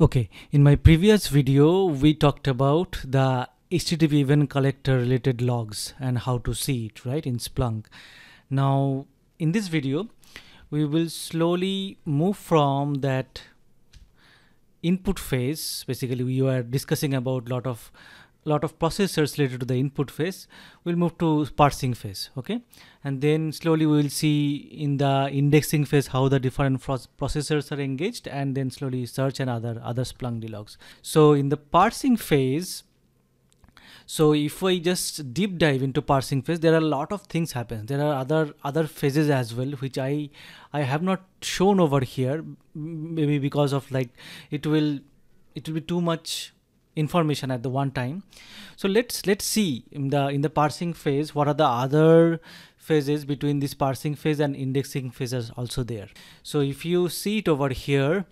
Okay, in my previous video, we talked about the HTTP event collector related logs and how to see it, right, in Splunk. Now, in this video, we will slowly move from that input phase. Basically, we were discussing about lot of lot of processors related to the input phase. We'll move to parsing phase okay? And then slowly we will see in the indexing phase how the different processors are engaged and then slowly search and other other splunk logs so in the parsing phase so if I just deep dive into parsing phase there are a lot of things happen. There are other other phases as well which I I have not shown over here maybe because of like it will it will be too much information at the one time. So let's let's see in the in the parsing phase what are the other phases between this parsing phase and indexing phases also there. So if you see it over here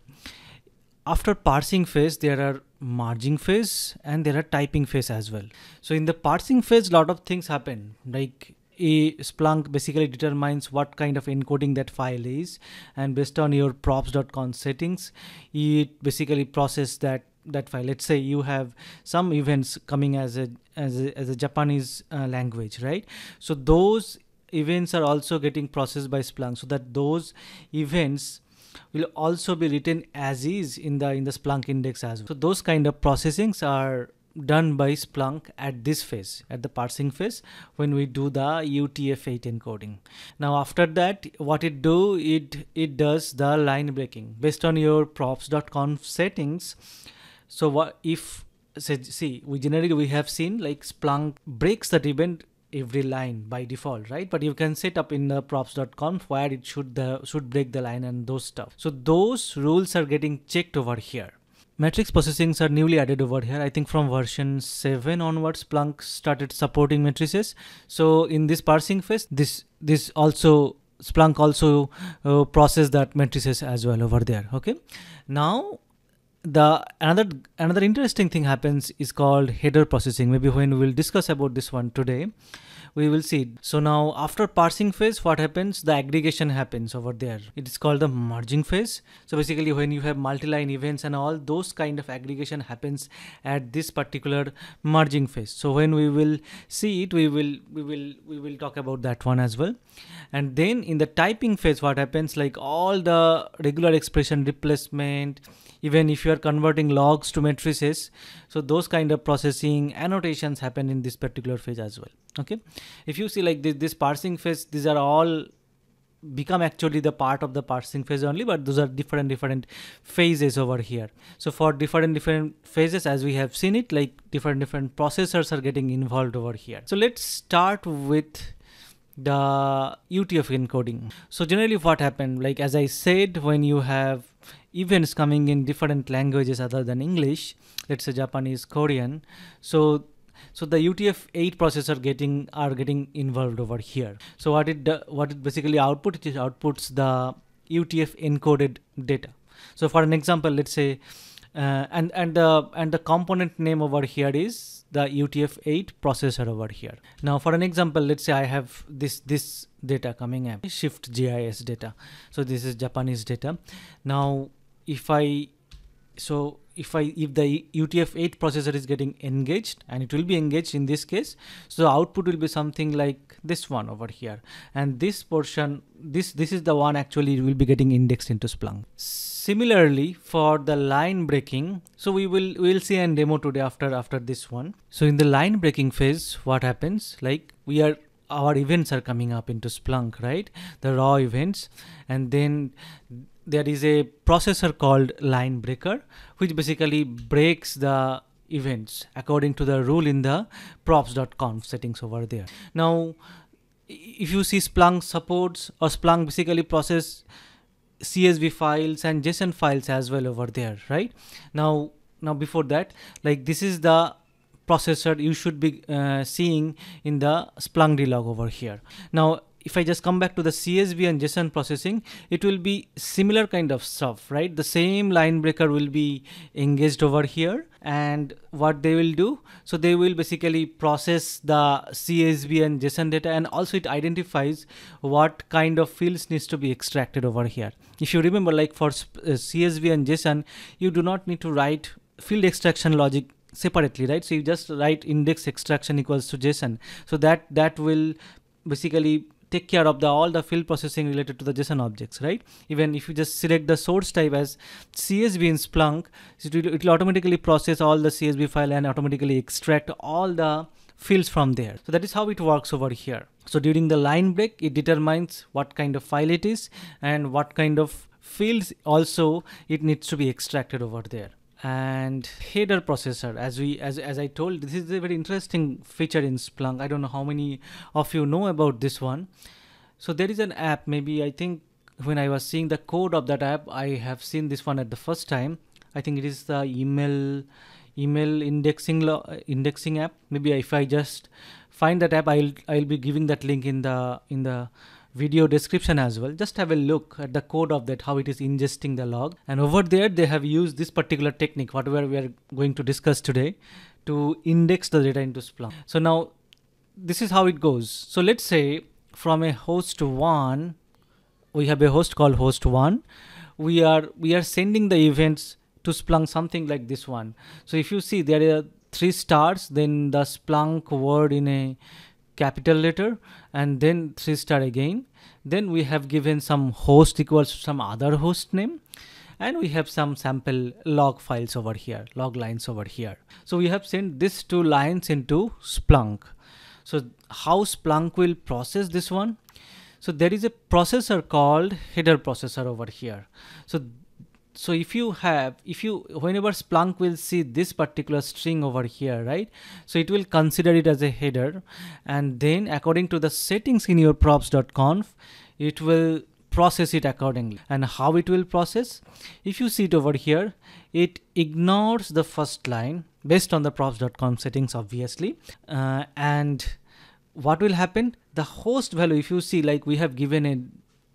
after parsing phase there are merging phase and there are typing phase as well. So in the parsing phase lot of things happen. Like a Splunk basically determines what kind of encoding that file is and based on your props.conf settings it basically process that that file let's say you have some events coming as a as a, as a japanese uh, language right so those events are also getting processed by splunk so that those events will also be written as is in the in the splunk index as well so those kind of processings are done by Splunk at this phase, at the parsing phase, when we do the UTF-8 encoding. Now after that, what it do, it, it does the line breaking. Based on your props.conf settings, so what if see we generally we have seen like Splunk breaks that event every line by default right? But you can set up in the props.conf where it should the should break the line and those stuff. So those rules are getting checked over here. Matrix processings are newly added over here. I think from version 7 onwards splunk started supporting matrices. So in this parsing phase this this also splunk also uh, process that matrices as well over there okay? Now the another another interesting thing happens is called header processing. Maybe when we will discuss about this one today we will see. So now after parsing phase what happens? The aggregation happens over there. It is called the merging phase. So basically when you have multi-line events and all those kind of aggregation happens at this particular merging phase. So when we will see it we will we will we will talk about that one as well. And then in the typing phase what happens? Like all the regular expression replacement even if you are converting logs to matrices. So those kind of processing annotations happen in this particular phase as well. Okay? If you see like this, this parsing phase these are all become actually the part of the parsing phase only but those are different different phases over here. So for different different phases as we have seen it like different different processors are getting involved over here. So let's start with the UTF encoding. So generally what happened, like as I said, when you have events coming in different languages other than English, let's say Japanese, Korean, so so the UTF-8 processor getting are getting involved over here. So what it what it basically output it outputs the UTF encoded data. So for an example, let's say, uh, and and the and the component name over here is the UTF-8 processor over here. Now for an example, let's say I have this this data coming up, shift JIS data. So this is Japanese data. Now if I so if I if the UTF-8 processor is getting engaged and it will be engaged in this case so output will be something like this one over here and this portion this this is the one actually will be getting indexed into Splunk similarly for the line breaking so we will we will see a demo today after after this one so in the line breaking phase what happens like we are our events are coming up into Splunk, right? The raw events. And then there is a processor called line breaker which basically breaks the events according to the rule in the props.conf settings over there. Now if you see splunk supports or splunk basically process csv files and json files as well over there right? Now now before that like this is the processor you should be uh, seeing in the splunkd log over here. Now if I just come back to the CSV and JSON processing, it will be similar kind of stuff, right? The same line breaker will be engaged over here and what they will do, so they will basically process the CSV and JSON data and also it identifies what kind of fields needs to be extracted over here. If you remember like for uh, CSV and JSON, you do not need to write field extraction logic separately right so you just write index extraction equals to json so that that will basically take care of the all the field processing related to the JSON objects, right? Even if you just select the source type as CSV in Splunk, it will, it will automatically process all the CSV file and automatically extract all the fields from there. So that is how it works over here. So during the line break, it determines what kind of file it is and what kind of fields also it needs to be extracted over there and header processor as we as, as i told this is a very interesting feature in splunk. I don't know how many of you know about this one. So there is an app maybe i think when i was seeing the code of that app i have seen this one at the first time. I think it is the email email indexing indexing app. Maybe if i just find that app i'll i'll be giving that link in the in the video description as well. Just have a look at the code of that how it is ingesting the log. And over there they have used this particular technique whatever we are going to discuss today to index the data into Splunk. So now this is how it goes. So let's say from a host 1 we have a host called host 1 we are we are sending the events to Splunk something like this one. So if you see there are three stars then the Splunk word in a capital letter and then three star again. Then we have given some host equals to some other host name and we have some sample log files over here log lines over here. So we have sent these two lines into splunk. So how splunk will process this one? So there is a processor called header processor over here. So so if you have if you whenever splunk will see this particular string over here right? So it will consider it as a header. And then according to the settings in your props.conf it will process it accordingly. And how it will process? If you see it over here it ignores the first line based on the props.conf settings obviously. Uh, and what will happen? The host value if you see like we have given a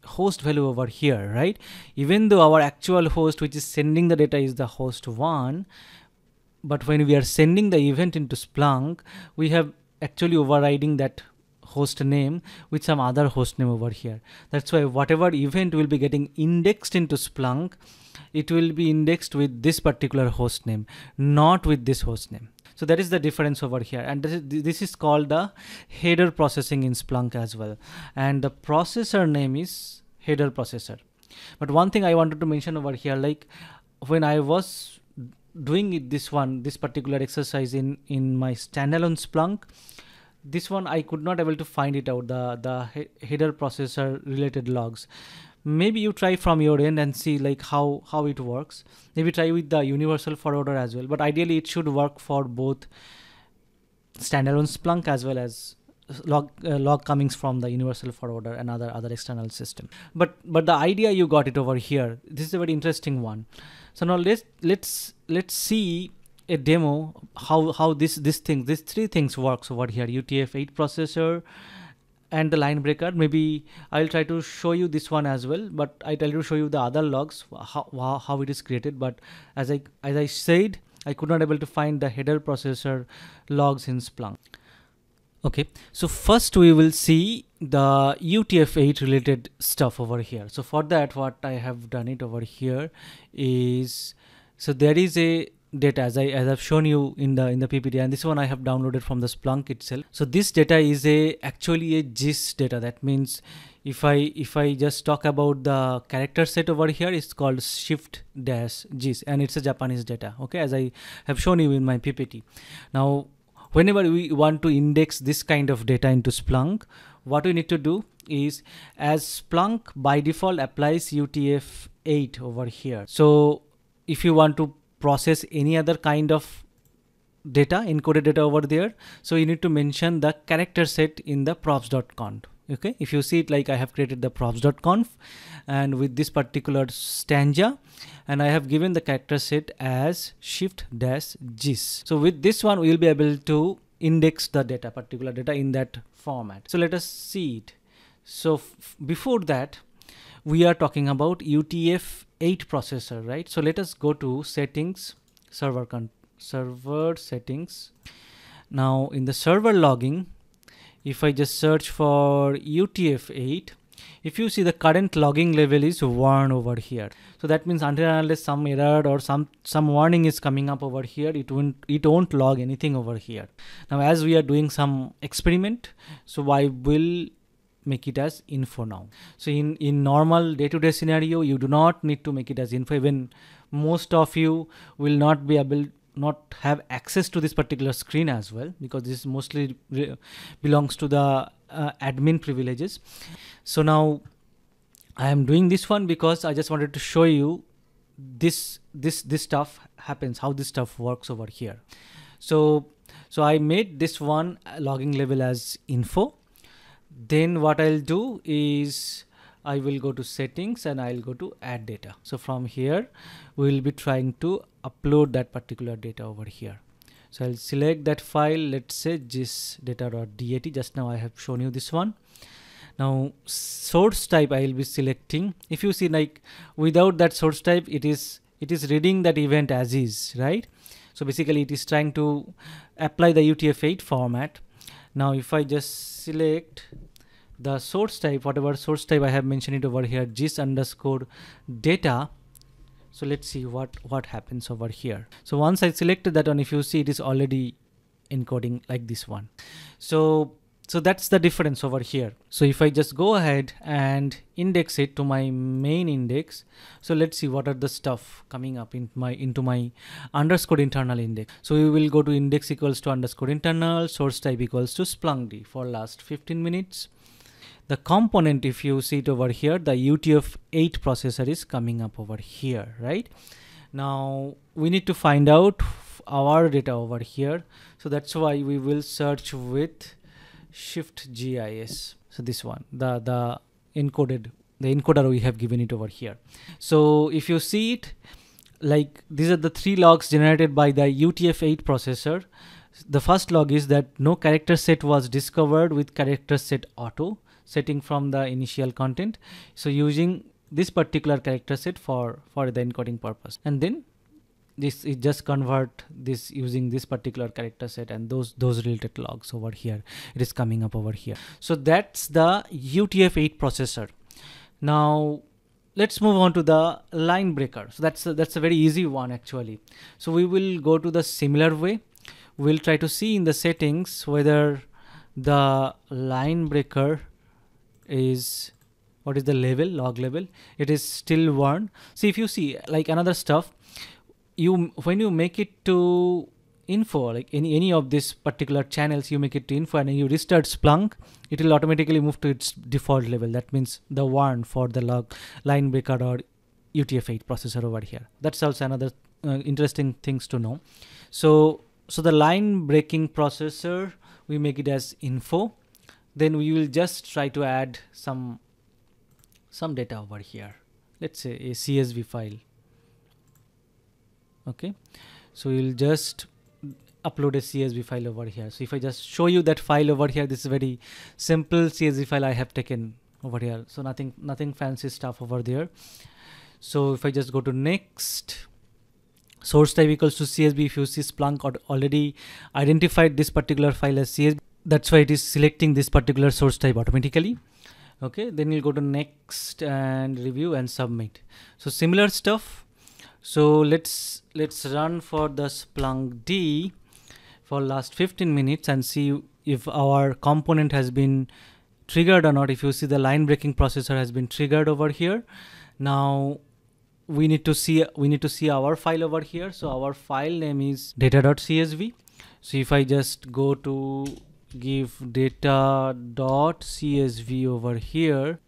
host value over here, right? Even though our actual host, which is sending the data is the host one, but when we are sending the event into Splunk, we have actually overriding that host name with some other host name over here. That's why whatever event will be getting indexed into Splunk, it will be indexed with this particular host name, not with this host name. So that is the difference over here. And this is, this is called the header processing in Splunk as well. And the processor name is header processor. But one thing I wanted to mention over here, like when I was doing it, this one, this particular exercise in, in my standalone Splunk, this one I could not able to find it out, the, the he header processor related logs maybe you try from your end and see like how how it works. Maybe try with the universal forwarder as well. But ideally it should work for both standalone splunk as well as log uh, log comings from the universal forwarder and other other external system. But but the idea you got it over here this is a very interesting one. So now let's let's let's see a demo how how this this thing these three things works over here. Utf-8 processor and the line breaker. Maybe i'll try to show you this one as well but i tell you to show you the other logs how, how it is created. But as i as i said i could not able to find the header processor logs in splunk. Okay so first we will see the utf-8 related stuff over here. So for that what i have done it over here is so there is a data as I as I've shown you in the in the PPT and this one I have downloaded from the Splunk itself. So this data is a actually a JIS data. That means if I if I just talk about the character set over here, it's called shift dash JIS and it's a Japanese data. Okay, as I have shown you in my PPT. Now, whenever we want to index this kind of data into Splunk, what we need to do is as Splunk by default applies UTF-8 over here. So if you want to process any other kind of data encoded data over there. So you need to mention the character set in the props.conf okay? If you see it like i have created the props.conf and with this particular stanza and i have given the character set as shift dash jis. So with this one we will be able to index the data particular data in that format. So let us see it. So before that we are talking about UTF-8 processor right? So let us go to settings server con server settings. Now in the server logging if I just search for UTF-8 if you see the current logging level is 1 over here. So that means until unless some error or some some warning is coming up over here it won't it won't log anything over here. Now as we are doing some experiment so I will make it as info now. So in in normal day-to-day scenario you do not need to make it as info. Even most of you will not be able not have access to this particular screen as well because this mostly belongs to the uh, admin privileges. So now I am doing this one because I just wanted to show you this this this stuff happens how this stuff works over here. So so I made this one logging level as info then what I'll do is I will go to settings and I'll go to add data. So from here we will be trying to upload that particular data over here. So I'll select that file. Let's say gis data.dat just now I have shown you this one. Now source type I will be selecting. If you see like without that source type it is it is reading that event as is right? So basically it is trying to apply the UTF-8 format. Now if I just select the source type whatever source type I have mentioned it over here gis underscore data. So let's see what what happens over here. So once I selected that one if you see it is already encoding like this one. So so that's the difference over here. So if I just go ahead and index it to my main index so let's see what are the stuff coming up in my into my underscore internal index. So we will go to index equals to underscore internal source type equals to splunk for last 15 minutes the component if you see it over here the UTF-8 processor is coming up over here right? Now we need to find out our data over here. So that's why we will search with shift JIS so this one the the encoded the encoder we have given it over here. So if you see it like these are the three logs generated by the UTF-8 processor. The first log is that no character set was discovered with character set auto setting from the initial content. So using this particular character set for for the encoding purpose. And then this is just convert this using this particular character set and those those related logs over here. It is coming up over here. So that's the UTF-8 processor. Now let's move on to the line breaker. So that's a, that's a very easy one actually. So we will go to the similar way. We'll try to see in the settings whether the line breaker is what is the level log level? It is still one see if you see like another stuff you when you make it to info like any any of these particular channels you make it to info and you restart splunk it will automatically move to its default level. That means the one for the log line breaker or utf-8 processor over here. That's also another uh, interesting things to know. So so the line breaking processor we make it as info then we will just try to add some some data over here. Let's say a CSV file. Okay. So we'll just upload a CSV file over here. So if I just show you that file over here this is very simple CSV file I have taken over here. So nothing nothing fancy stuff over there. So if I just go to next source type equals to CSV if you see Splunk already identified this particular file as CSV that's why it is selecting this particular source type automatically. Okay then you'll go to next and review and submit. So similar stuff. So let's let's run for the splunkd for last 15 minutes and see if our component has been triggered or not. If you see the line breaking processor has been triggered over here. Now we need to see we need to see our file over here. So our file name is data.csv so if i just go to give data dot csv over here.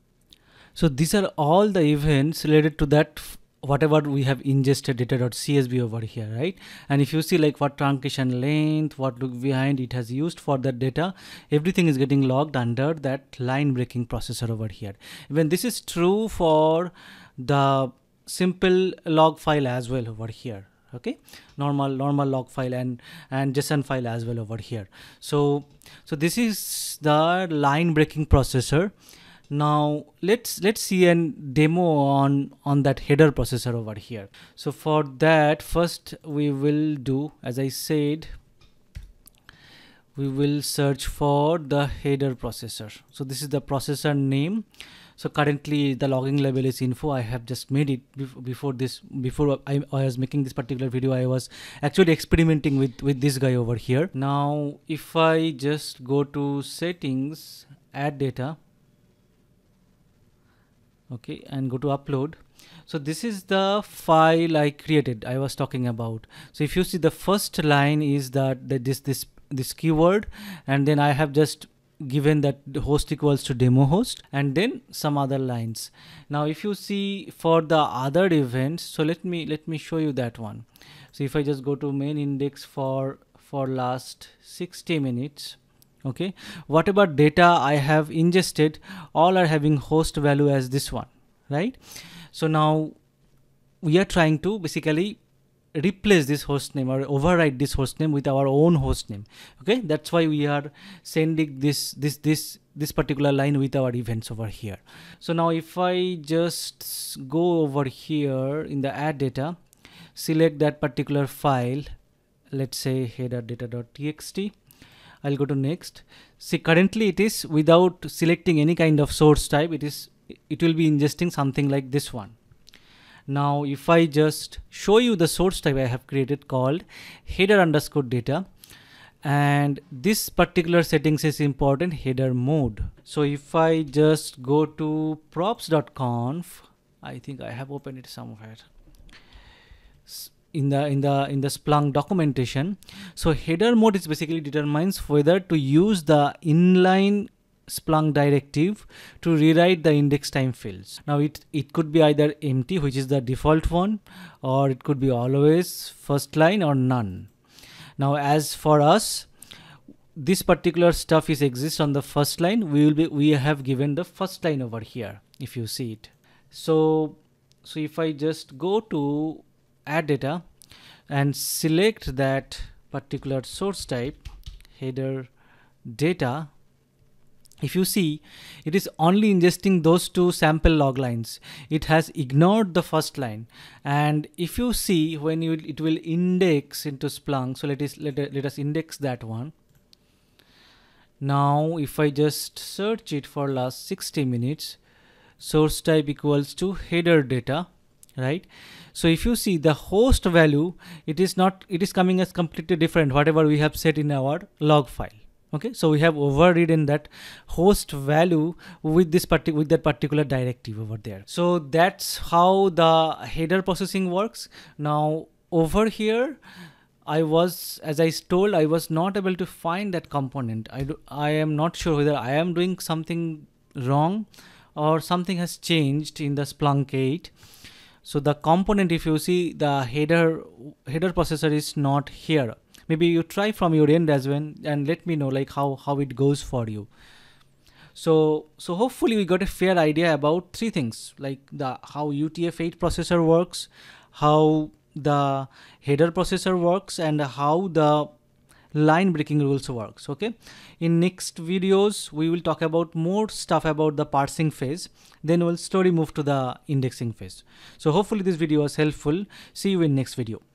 So these are all the events related to that whatever we have ingested data dot csv over here right? And if you see like what truncation length what look behind it has used for that data everything is getting logged under that line breaking processor over here. Even this is true for the simple log file as well over here okay? Normal normal log file and and json file as well over here. So so this is the line breaking processor. Now let's let's see a demo on on that header processor over here. So for that first we will do as i said we will search for the header processor. So this is the processor name so currently the logging label is info. I have just made it before this before I, I, was making this particular video i was actually experimenting with with this guy over here. Now if i just go to settings add data okay and go to upload. So this is the file I created I was talking about. So if you see the first line is that, that this this this keyword and then I have just given that host equals to demo host and then some other lines. Now if you see for the other events so let me let me show you that one. So if I just go to main index for for last 60 minutes okay whatever data I have ingested? All are having host value as this one right? So now we are trying to basically replace this host name or override this host name with our own host name okay that's why we are sending this this this this particular line with our events over here so now if i just go over here in the add data select that particular file let's say header data.txt I'll go to next. See currently it is without selecting any kind of source type it is it will be ingesting something like this one. Now if I just show you the source type I have created called header underscore data and this particular settings is important header mode. So if I just go to props.conf I think I have opened it somewhere in the in the in the Splunk documentation. So header mode is basically determines whether to use the inline Splunk directive to rewrite the index time fields. Now it, it could be either empty which is the default one or it could be always first line or none. Now as for us this particular stuff is exists on the first line we will be we have given the first line over here if you see it. So so if I just go to add data and select that particular source type header data if you see it is only ingesting those two sample log lines. It has ignored the first line. And if you see when you it will index into splunk so let us let, let us index that one. Now if i just search it for last 60 minutes source type equals to header data right? So if you see the host value it is not it is coming as completely different whatever we have set in our log file okay so we have overridden that host value with this particular with that particular directive over there. So that's how the header processing works. Now over here I was as I told I was not able to find that component. I do, I am not sure whether I am doing something wrong or something has changed in the Splunk 8 so the component if you see the header header processor is not here maybe you try from your end as well and let me know like how how it goes for you. So so hopefully we got a fair idea about three things like the how UTF-8 processor works how the header processor works and how the line breaking rules works okay? In next videos we will talk about more stuff about the parsing phase. Then we'll slowly move to the indexing phase. So hopefully this video was helpful. See you in next video